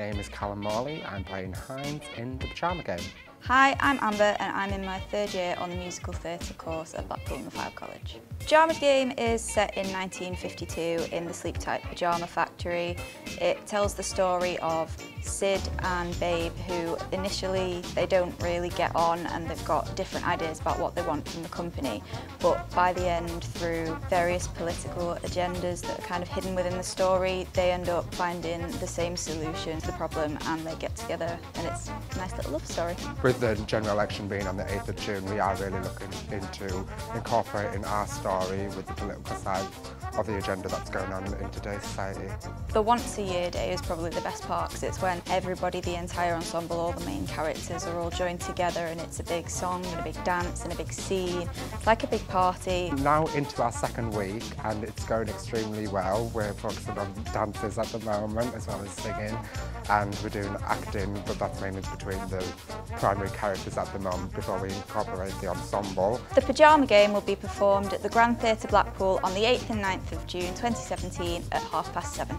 My name is Callum Morley. I'm playing Hines in the Pyjama Game. Hi, I'm Amber and I'm in my third year on the musical theatre course at Blackpool and The Fylde College. Pyjama Game is set in 1952 in the Sleep Tight Pyjama Factory. It tells the story of Sid and Babe who initially they don't really get on and they've got different ideas about what they want from the company but by the end through various political agendas that are kind of hidden within the story they end up finding the same solution to the problem and they get together and it's a nice little love story. With the general election being on the 8th of June we are really looking into incorporating our story with the political side of the agenda that's going on in today's society. The once a year day is probably the best part because it's when everybody, the entire ensemble, all the main characters are all joined together and it's a big song and a big dance and a big scene. It's like a big party. Now into our second week and it's going extremely well. We're focusing on dances at the moment as well as singing and we're doing acting but that's mainly between the primary characters at the moment before we incorporate the ensemble. The Pyjama Game will be performed at the Grand Theatre Blackpool on the 8th and 9th of June 2017 at half past seven.